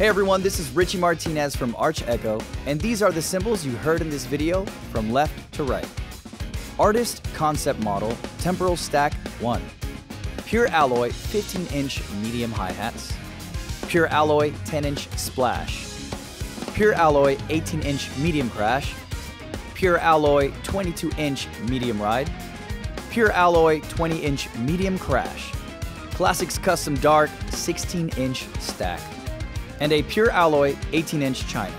Hey everyone, this is Richie Martinez from Arch Echo, and these are the cymbals you heard in this video from left to right. Artist Concept Model Temporal Stack 1. Pure Alloy 15-inch medium hi-hats. Pure Alloy 10-inch splash. Pure Alloy 18-inch medium crash. Pure Alloy 22-inch medium ride. Pure Alloy 20-inch medium crash. Classics Custom Dark 16-inch stack and a pure alloy 18 inch china.